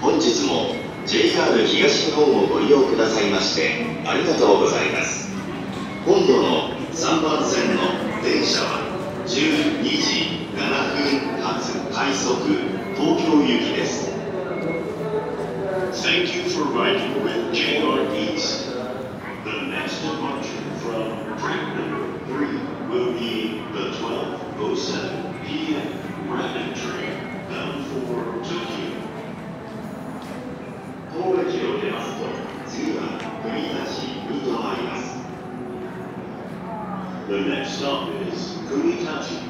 本日も JR 東日本をご利用くださいましてありがとうございます今度の3番線の電車は12時7分発快速東京行きです Thank you for riding with JR East The next departure from track number 3 will be the 12.07 p.m. The next stop is Kunitachi.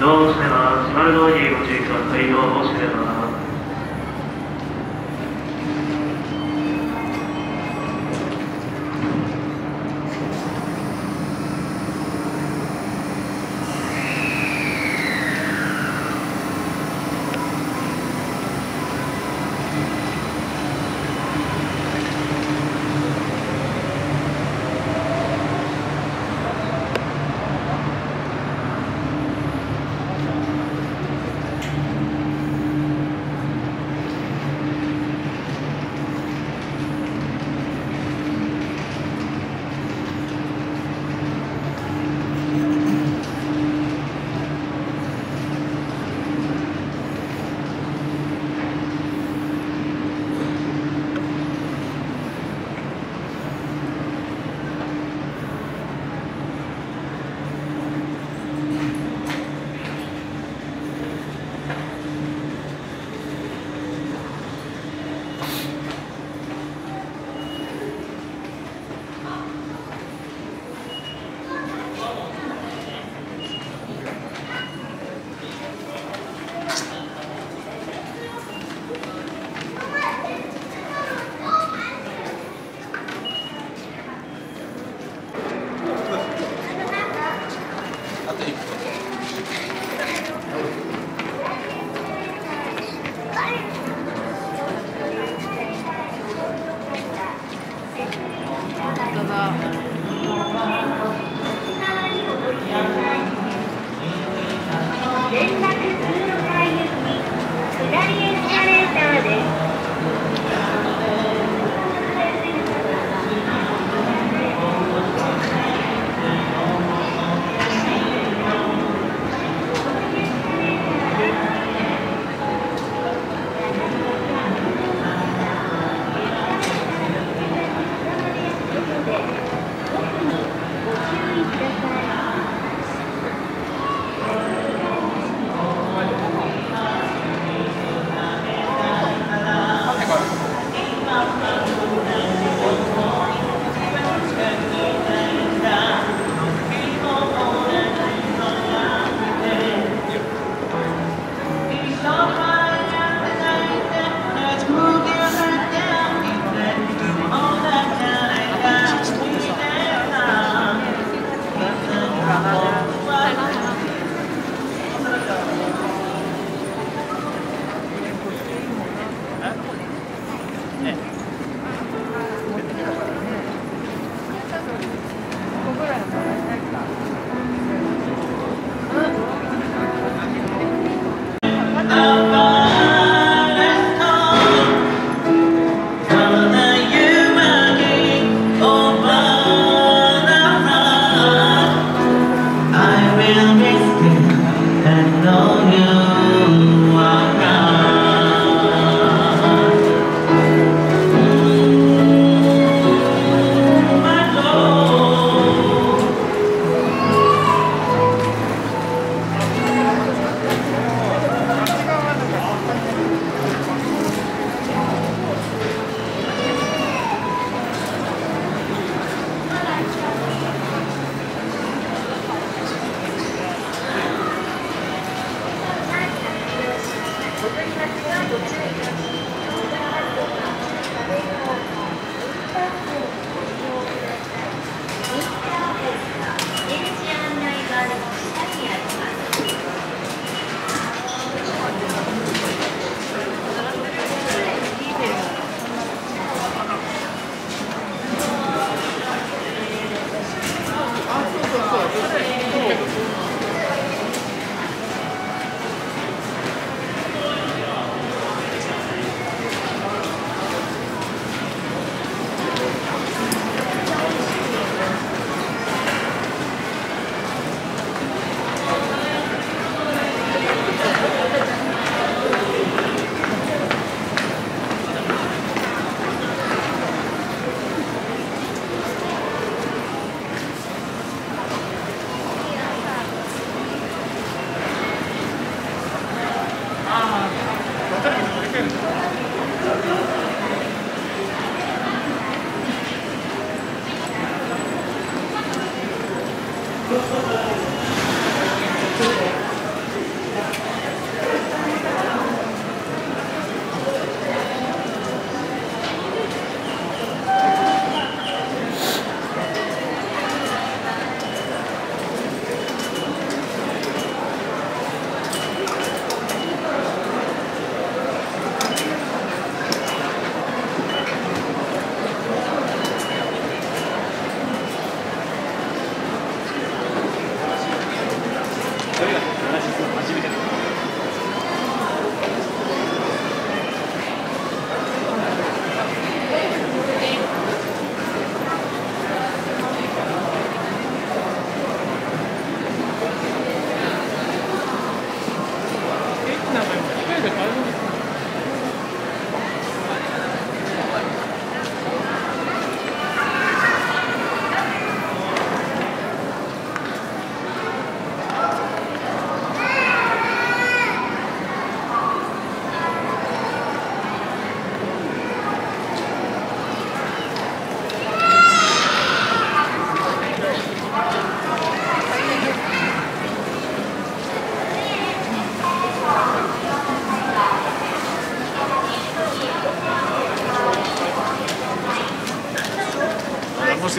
どうしても閉まるドアにご注意ください。よ申し訳ない。そ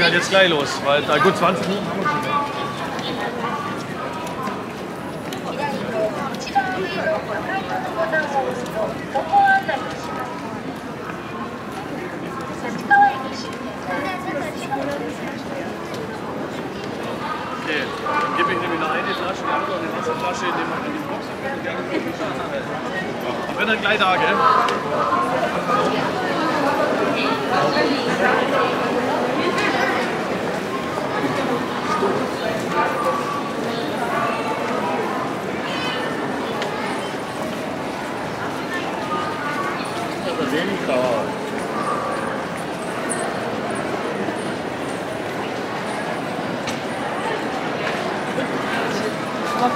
wir halt jetzt gleich los, weil da gut 20 Minuten haben wir schon. Okay, dann gebe ich nämlich noch eine Flasche, eine Wasserflasche, indem man in die Box und gerne wenn dann gleich da, gell? Uma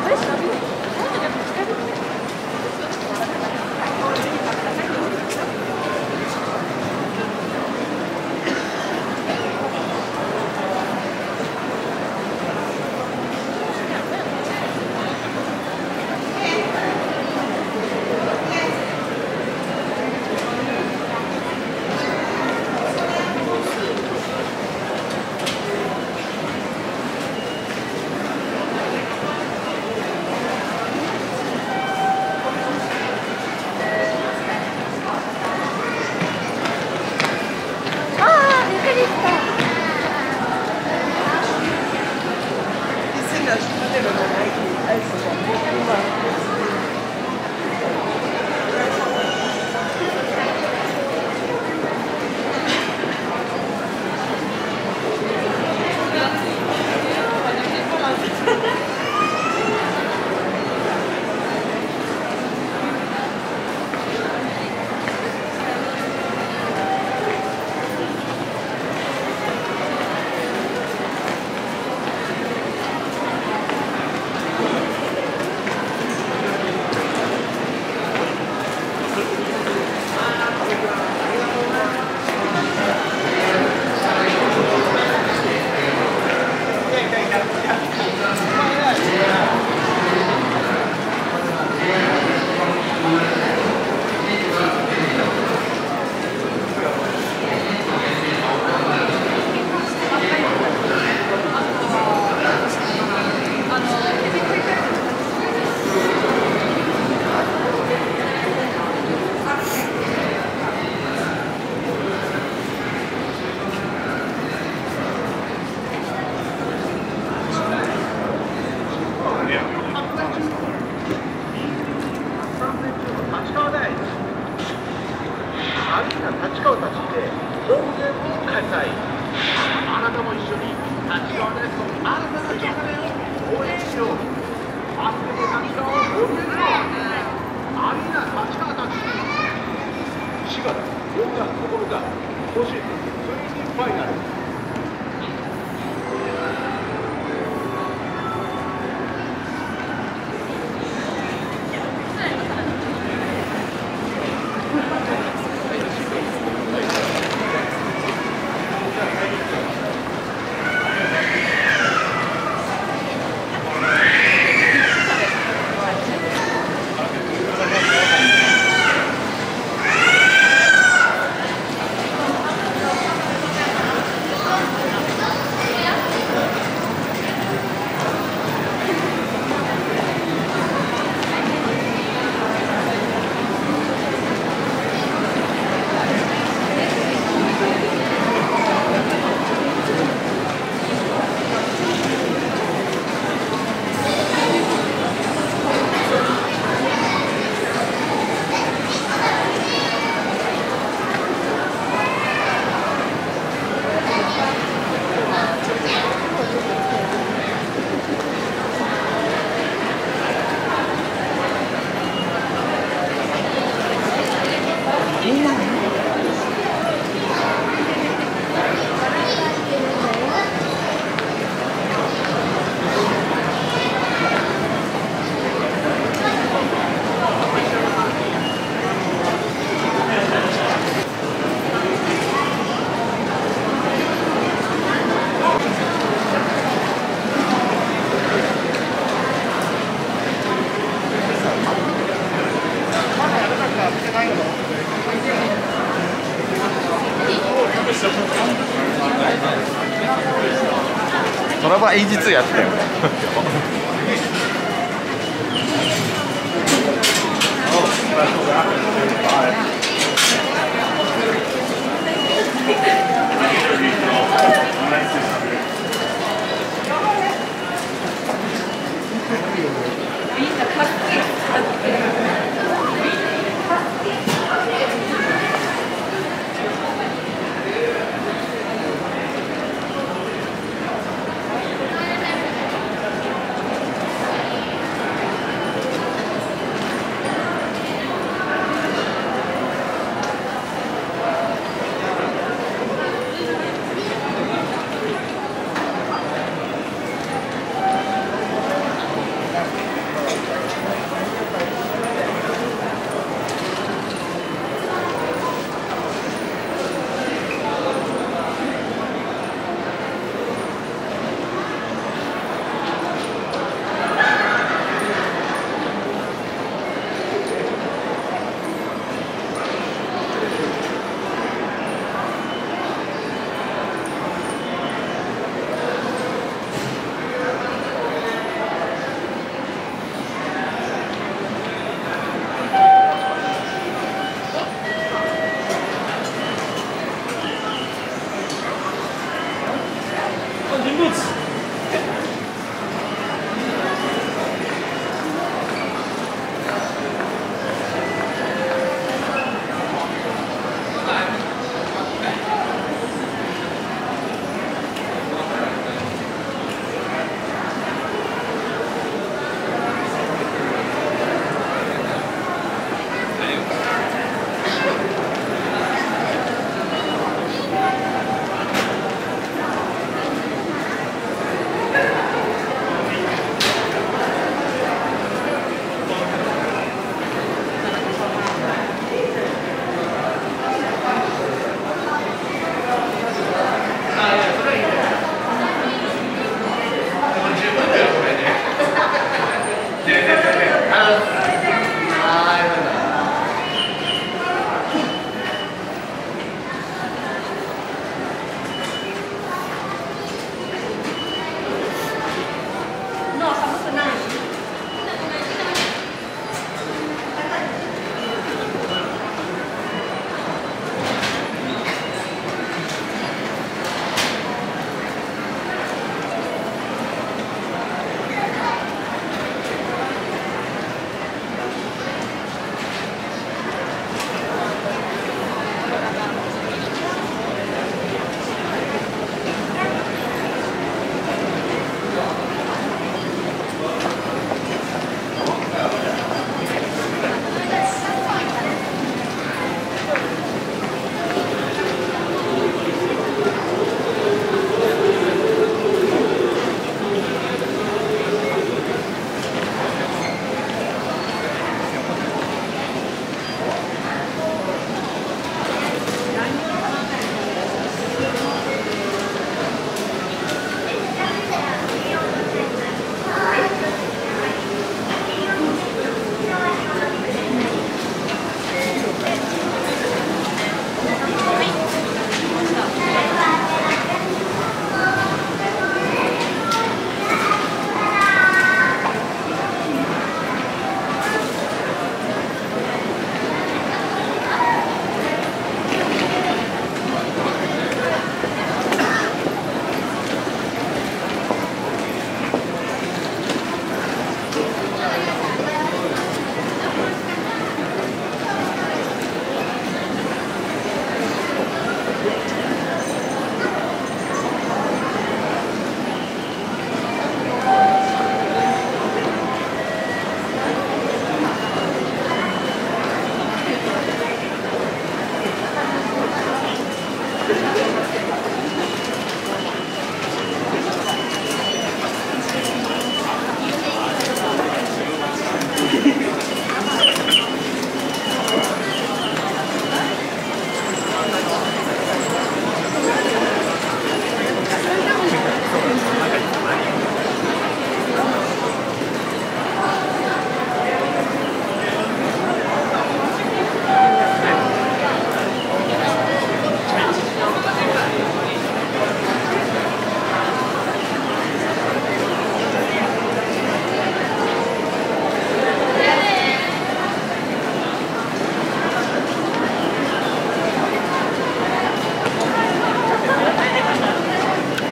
pessoa. Mira.